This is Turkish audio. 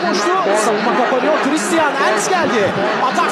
koştu. Savunma kapanıyor. Christian Ernst geldi. Atak